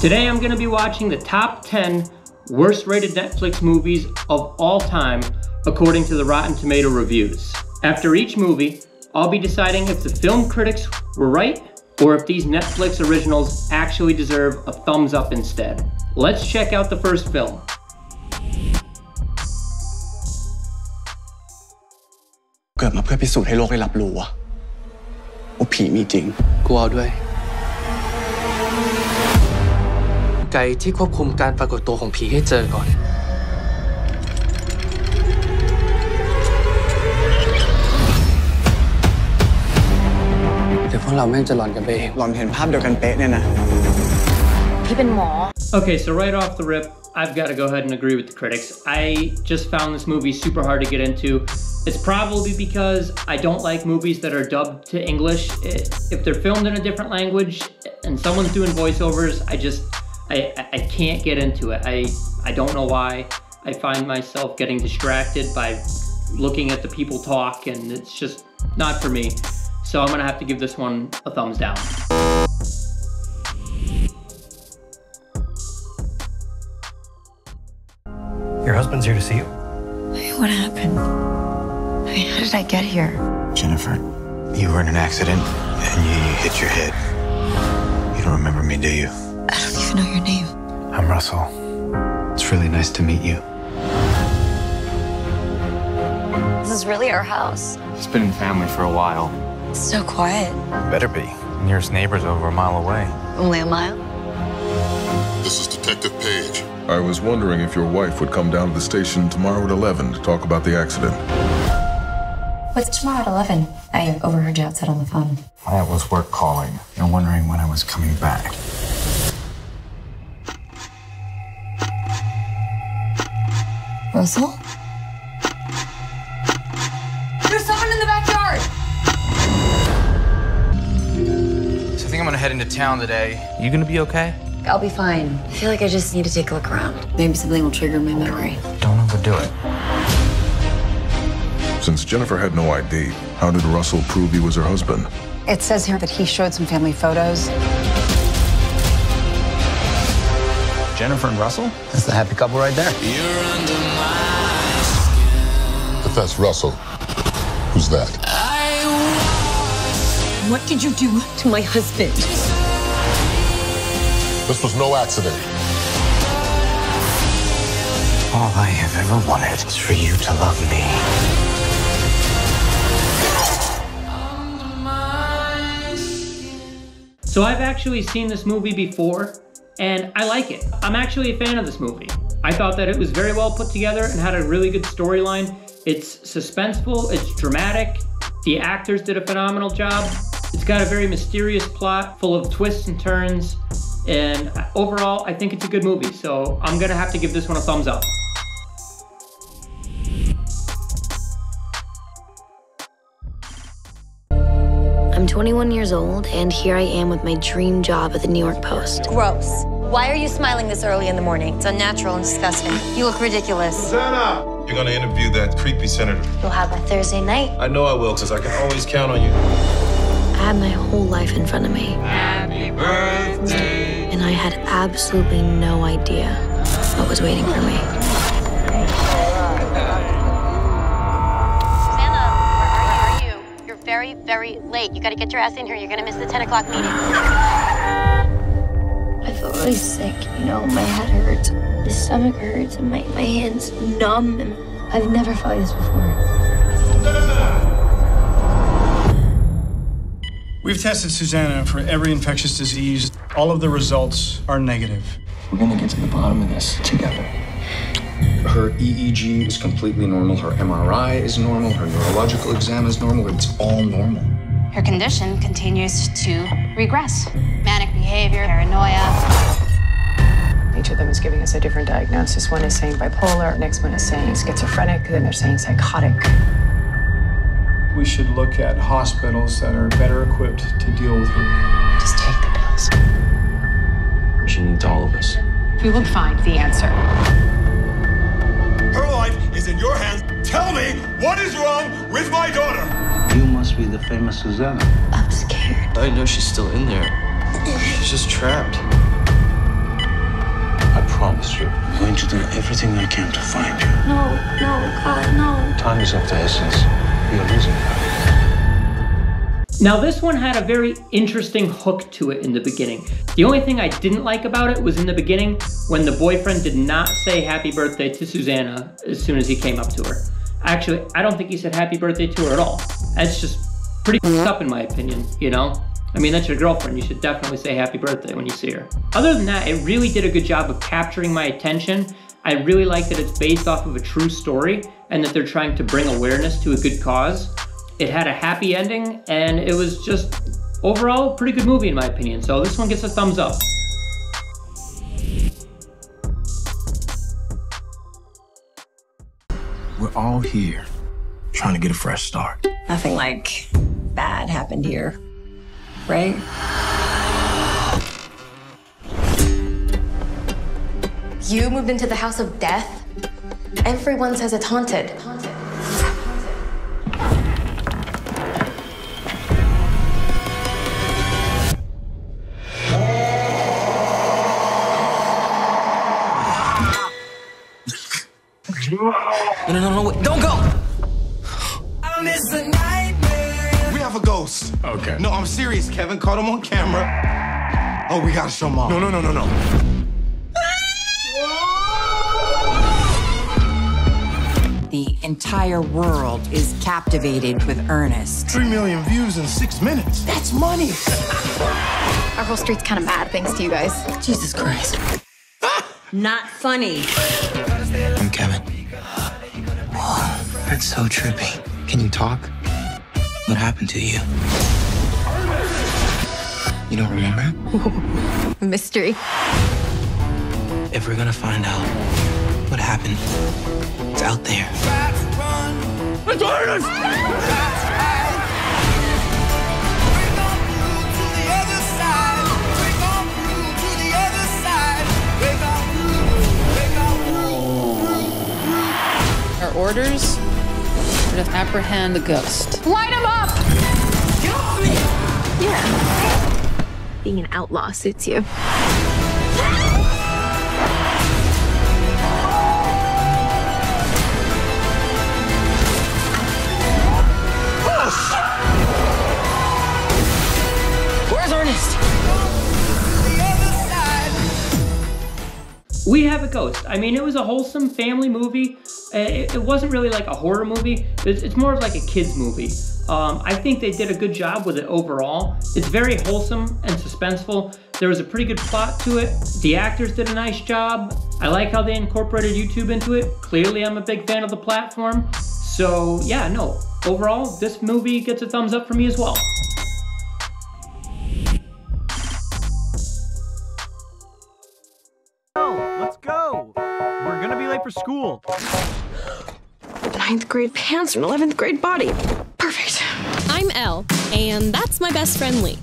Today I'm going to be watching the top 10 worst rated Netflix movies of all time according to the Rotten Tomato reviews. After each movie, I'll be deciding if the film critics were right or if these Netflix originals actually deserve a thumbs up instead. Let's check out the first film. เกิดมาเพื่อพิสูจน์ให้โลกได้รับรู้ว่าว่าผีมีจริง กูเอาด้วย ไกด์ที่ควบคุมการปรากฏตัวของผีให้เจอก่อน เดี๋ยวพวกเราแม่งจะหลอนกันไปเอง หลอนเห็นภาพเดียวกันเป๊ะเนี่ยนะ พี่เป็นหมอ Okay, so right off the rip, I've got to go ahead and agree with the critics. I just found this movie super hard to get into. It's probably because I don't like movies that are dubbed to English. If they're filmed in a different language and someone's doing voiceovers, I just I I can't get into it. I I don't know why. I find myself getting distracted by looking at the people talk and it's just not for me. So I'm going to have to give this one a thumbs down. Your husband's here to see you. What happened? I mean, how did I get here? Jennifer, you were in an accident and you hit your head. You don't remember me, do you? I don't even know your name. I'm Russell. It's really nice to meet you. This is really our house. It's been in family for a while. It's so quiet. Better be. Nearest neighbor's over a mile away. Only a mile. This is Detective Page. I was wondering if your wife would come down to the station tomorrow at 11 to talk about the accident. What's tomorrow at 11? I overheard you outside on the phone. That was work calling and wondering when I was coming back. Russell? There's someone in the backyard! So I think I'm gonna head into town today. You gonna be okay? I'll be fine. I feel like I just need to take a look around. Maybe something will trigger my memory. Don't overdo it. Since Jennifer had no ID, how did Russell prove he was her husband? It says here that he showed some family photos. Jennifer and Russell? That's the happy couple right there. If that's Russell, who's that? I What did you do to my husband? This was no accident. All I have ever wanted is for you to love me. So I've actually seen this movie before and I like it. I'm actually a fan of this movie. I thought that it was very well put together and had a really good storyline. It's suspenseful, it's dramatic. The actors did a phenomenal job. It's got a very mysterious plot full of twists and turns. And overall, I think it's a good movie. So I'm gonna have to give this one a thumbs up. 21 years old, and here I am with my dream job at the New York Post. Gross. Why are you smiling this early in the morning? It's unnatural and disgusting. You look ridiculous. Santa! You're gonna interview that creepy senator. You'll have a Thursday night. I know I will, because I can always count on you. I had my whole life in front of me. Happy birthday. And I had absolutely no idea what was waiting for me. Very, very late. You gotta get your ass in here. You're gonna miss the 10 o'clock meeting. I feel really sick, you know, my head hurts, the stomach hurts, and my, my hands numb, and I've never felt this before. We've tested Susannah for every infectious disease. All of the results are negative. We're gonna get to the bottom of this together. Her EEG is completely normal. Her MRI is normal. Her neurological exam is normal. It's all normal. Her condition continues to regress. Manic behavior, paranoia. Each of them is giving us a different diagnosis. One is saying bipolar, next one is saying schizophrenic, then they're saying psychotic. We should look at hospitals that are better equipped to deal with her. Just take the pills. She needs all of us. We will find the answer. Her life is in your hands. Tell me what is wrong with my daughter. You must be the famous Susannah. I'm scared. I know she's still in there. She's just trapped. I promise you, I'm going to do everything I can to find you. No, no, God, no. Time is of the essence. We are losing time. Now, this one had a very interesting hook to it in the beginning. The only thing I didn't like about it was in the beginning when the boyfriend did not say happy birthday to Susannah as soon as he came up to her. Actually, I don't think he said happy birthday to her at all. That's just pretty up in my opinion, you know? I mean, that's your girlfriend. You should definitely say happy birthday when you see her. Other than that, it really did a good job of capturing my attention. I really like that it's based off of a true story and that they're trying to bring awareness to a good cause. It had a happy ending and it was just overall a pretty good movie in my opinion. So this one gets a thumbs up. We're all here trying to get a fresh start. Nothing like bad happened here, right? You moved into the house of death? Everyone says it's haunted. No, no, no, no, wait. Don't go! I'll miss the nightmare! We have a ghost. Okay. No, I'm serious, Kevin. Caught him on camera. Oh, we gotta show mom. No, no, no, no, no. The entire world is captivated with Ernest. Three million views in six minutes. That's money. Our whole street's kind of mad thanks to you guys. Jesus Christ. Not funny. That's so trippy. Can you talk? What happened to you? You don't remember? Mystery. If we're gonna find out what happened, it's out there. It's Ernest! Our orders are to apprehend the ghost. Light him up! Yeah. Being an outlaw suits you. Where's Ernest? We Have a Ghost. I mean, it was a wholesome family movie. Uh, It, it wasn't really like a horror movie. It's, it's more of like a kid's movie. Um, I think they did a good job with it overall. It's very wholesome and suspenseful. There was a pretty good plot to it. The actors did a nice job. I like how they incorporated YouTube into it. Clearly, I'm a big fan of the platform. So, yeah, no. Overall, this movie gets a thumbs up for me as well. Let's go. We're gonna be late for school. Ninth grade pants and 11th grade body. Perfect. I'm Elle, and that's my best friend Lee.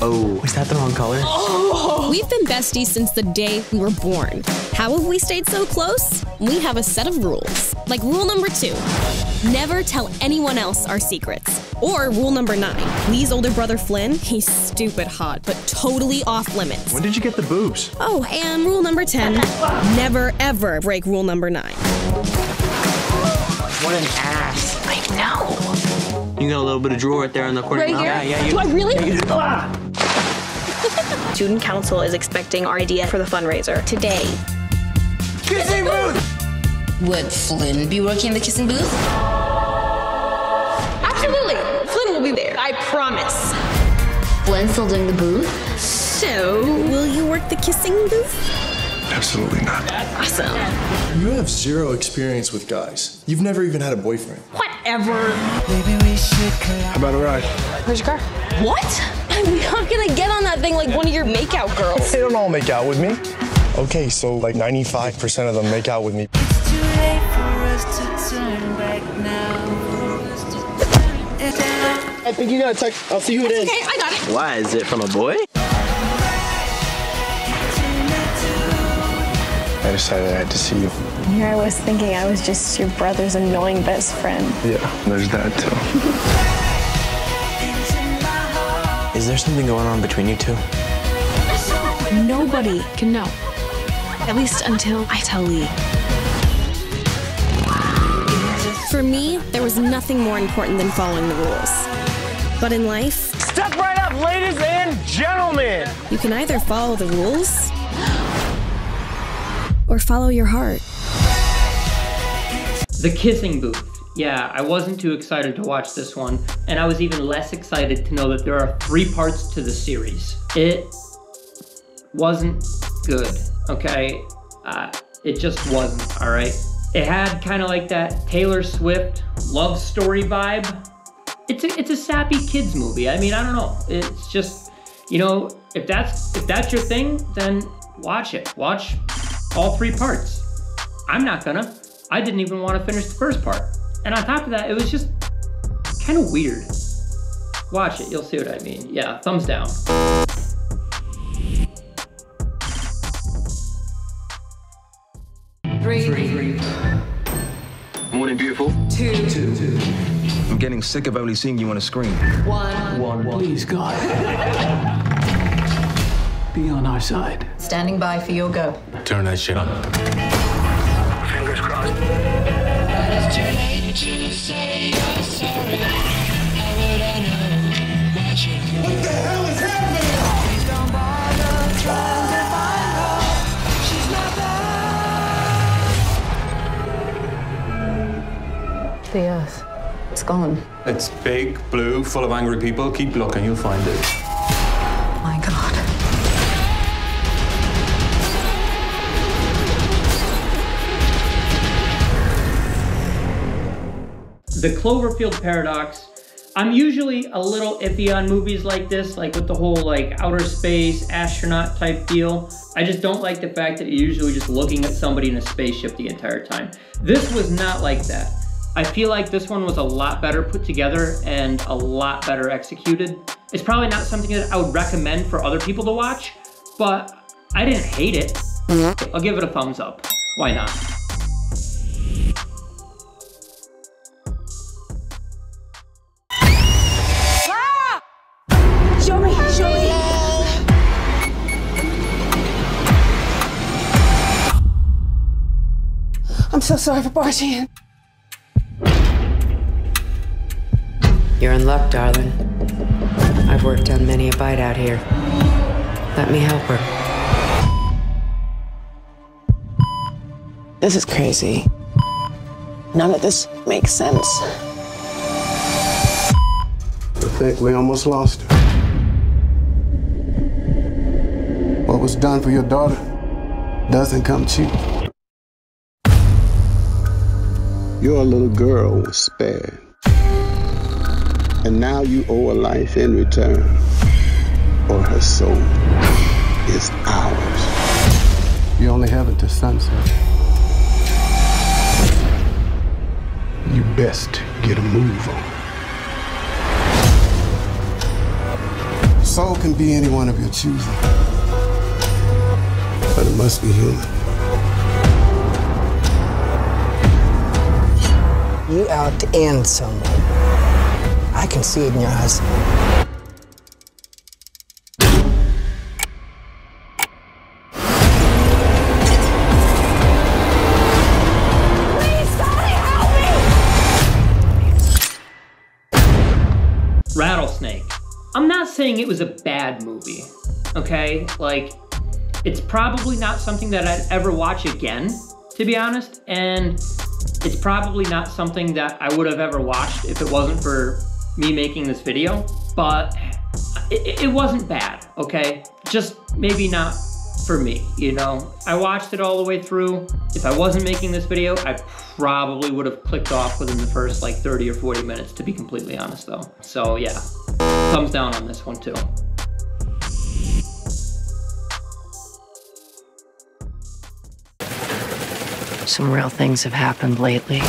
Oh, is that the wrong color? Oh. We've been besties since the day we were born. How have we stayed so close? We have a set of rules. Like rule number two never tell anyone else our secrets. Or rule number nine Lee's older brother Flynn, he's stupid hot, but totally off limits. When did you get the boobs? Oh, and rule number 10 never ever break rule number nine. What an ass. I know. You got a little bit of drool right there in the corner. Right here? Yeah, yeah. You, Do I really? Yeah, you do. Student council is expecting our idea for the fundraiser today. Kissing booth! Would Flynn be working in the kissing booth? Absolutely. Flynn will be there. I promise. Flynn's still doing the booth? So, will you work the kissing booth? Absolutely not. Awesome. You have zero experience with guys. You've never even had a boyfriend. Whatever. How about a ride? Where's your car? What? I'm not gonna get on that thing like one of your makeout girls. They don't all make out with me. Okay, so like 95% of them make out with me. It's too late for us to turn back now. I think you gotta text. I'll see who it is. Okay, I got it. Why? Is it from a boy? I decided I had to see you. Here I was thinking I was just your brother's annoying best friend. Yeah, there's that too. Is there something going on between you two? Nobody can know. At least until I tell Lee. For me, there was nothing more important than following the rules. But in life, Step right up, ladies and gentlemen! you can either follow the rules or follow your heart. The Kissing Booth. Yeah, I wasn't too excited to watch this one, and I was even less excited to know that there are three parts to the series. It wasn't good, okay? Uh, it just wasn't, all right? It had kind of like that Taylor Swift love story vibe. It's a, it's a sappy kids movie. I mean, I don't know. It's just, you know, if that's if that's your thing, then watch it. Watch all three parts. I'm not gonna. I didn't even want to finish the first part. And on top of that, it was just kind of weird. Watch it, you'll see what I mean. Yeah, thumbs down. Three. Morning, beautiful. Two. Two. I'm getting sick of only seeing you on a screen. One. One. Please, God. Be on our side. Standing by for your go. Turn that shit on. Fingers crossed. What the hell is happening? The Earth. It's gone. It's big, blue, full of angry people. Keep looking, you'll find it. The Cloverfield Paradox. I'm usually a little iffy on movies like this, like with the whole like outer space astronaut type deal. I just don't like the fact that you're usually just looking at somebody in a spaceship the entire time. This was not like that. I feel like this one was a lot better put together and a lot better executed. It's probably not something that I would recommend for other people to watch, but I didn't hate it. I'll give it a thumbs up. Why not? So sorry for barging in. You're in luck, darling. I've worked on many a bite out here. Let me help her. This is crazy. None of this makes sense. I think we almost lost her. What was done for your daughter doesn't come cheap. Your little girl was spared. And now you owe a life in return. Or her soul is ours. You only have it to sunset. You best get a move on. Soul can be any one of your choosing. But it must be human. You out to end someone. I can see it in your eyes. Rattlesnake. I'm not saying it was a bad movie, okay? Like, it's probably not something that I'd ever watch again, to be honest, and it's probably not something that I would have ever watched if it wasn't for me making this video, but it, it wasn't bad, okay? Just maybe not for me, you know? I watched it all the way through. If I wasn't making this video, I probably would have clicked off within the first like 30 or 40 minutes, to be completely honest though. So yeah, thumbs down on this one too. Some real things have happened lately.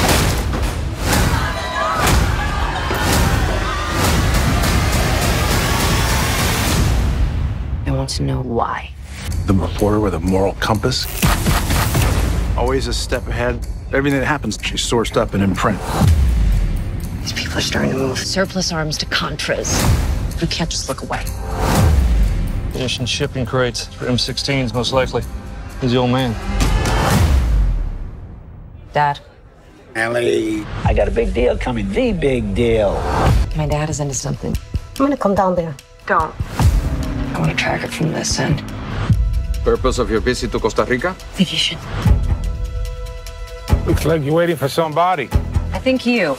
I want to know why. The reporter with a moral compass. Always a step ahead. Everything that happens, she's sourced up and in print. These people are starting to move surplus arms to Contras. We can't just look away. Munition shipping crates for M16s, most likely. Who's the old man? Dad. Ellie, I got a big deal coming. The big deal. My dad is into something. I'm gonna come down there. Don't. I want to track it from this end. Purpose of your visit to Costa Rica? Vacation. Looks like you're waiting for somebody. I think you.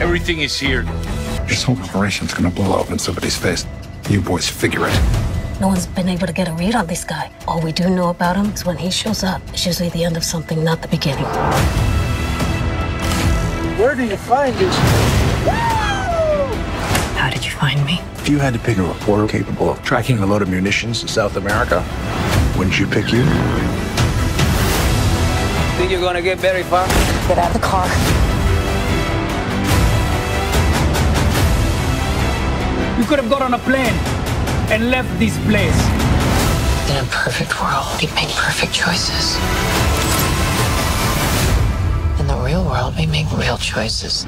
Everything is here. This whole operation's gonna blow up in somebody's face. You boys figure it. No one's been able to get a read on this guy. All we do know about him is when he shows up, it's usually the end of something, not the beginning. Where do you find this? How did you find me? If you had to pick a reporter capable of tracking a load of munitions in South America, wouldn't you pick you? Think you're gonna get very far? Get out of the car. You could have got on a plane and left this place. In a perfect world, we make perfect choices. In the real world, we make real choices.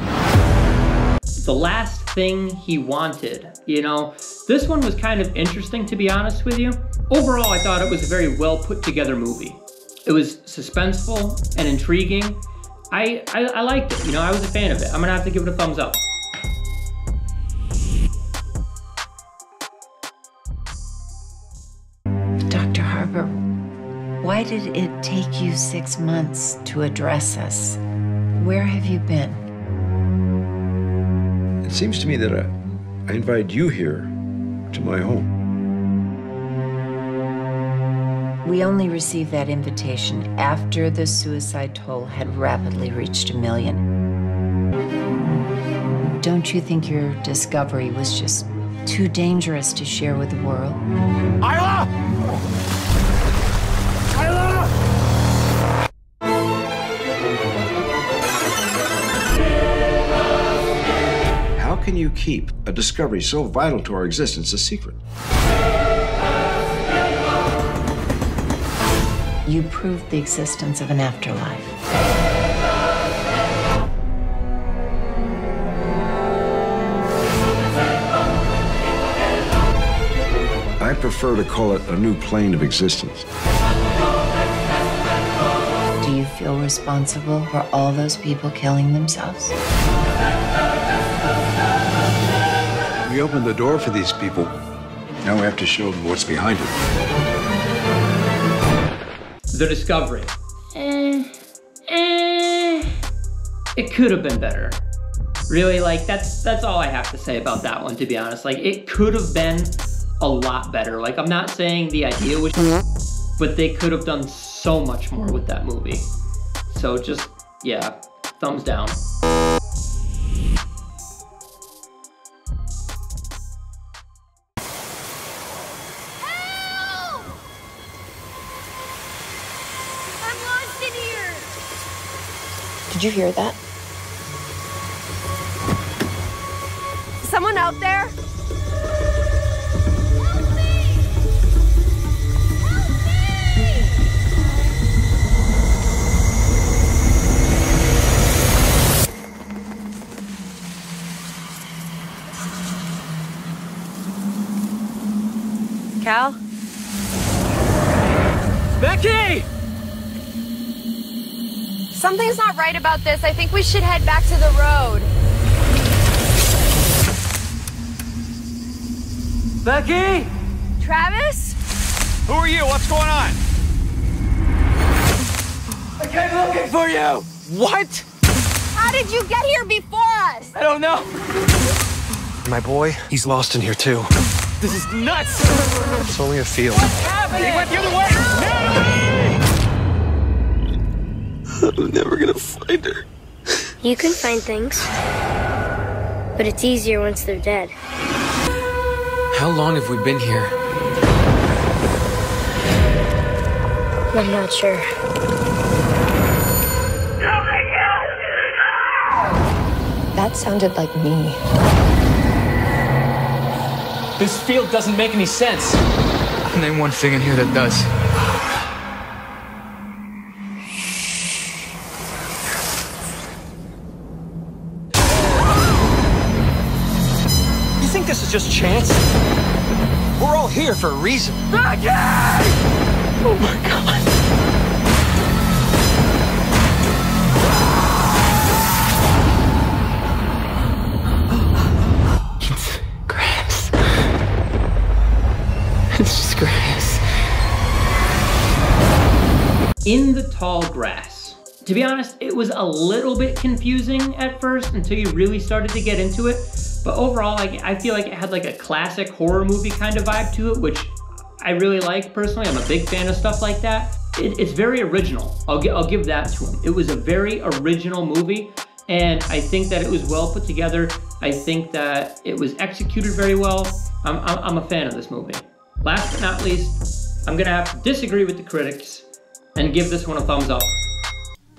The last thing he wanted, you know, this one was kind of interesting to be honest with you. Overall, I thought it was a very well put together movie. It was suspenseful and intriguing. I, I, I liked it, you know, I was a fan of it. I'm gonna have to give it a thumbs up. Dr. Why did it take you six months to address us? Where have you been? It seems to me that I, I invited you here to my home. We only received that invitation after the suicide toll had rapidly reached a million. Don't you think your discovery was just too dangerous to share with the world? Isla! Isla! Can you keep a discovery so vital to our existence a secret? You proved the existence of an afterlife. I prefer to call it a new plane of existence. Do you feel responsible for all those people killing themselves? We opened the door for these people. Now we have to show them what's behind it. The Discovery. Eh, eh, it could have been better. Really, like that's that's all I have to say about that one. To be honest, like it could have been a lot better. Like I'm not saying the idea was, but they could have done so much more with that movie. So just yeah, thumbs down. Did you hear that? Something's not right about this. I think we should head back to the road. Becky? Travis? Who are you? What's going on? I came looking for you! What? How did you get here before us? I don't know. My boy, he's lost in here too. This is nuts! It's only a field. He went the other way! I'm never gonna find her. You can find things, but it's easier once they're dead. How long have we been here? I'm not sure. That sounded like me. This field doesn't make any sense. Name one thing in here that does. This is just chance? We're all here for a reason. Becky! Oh my god. It's grass. It's just grass. In the Tall Grass. To be honest, it was a little bit confusing at first until you really started to get into it. But overall, I feel like it had like a classic horror movie kind of vibe to it, which I really like personally. I'm a big fan of stuff like that. It, it's very original. I'll, gi- I'll give that to him. It was a very original movie, and I think that it was well put together. I think that it was executed very well. I'm, I'm, I'm a fan of this movie. Last but not least, I'm gonna have to disagree with the critics and give this one a thumbs up.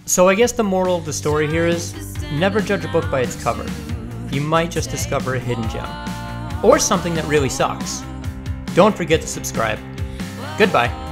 So I guess the moral of the story here is never judge a book by its cover. You might just discover a hidden gem. Or something that really sucks. Don't forget to subscribe. Goodbye.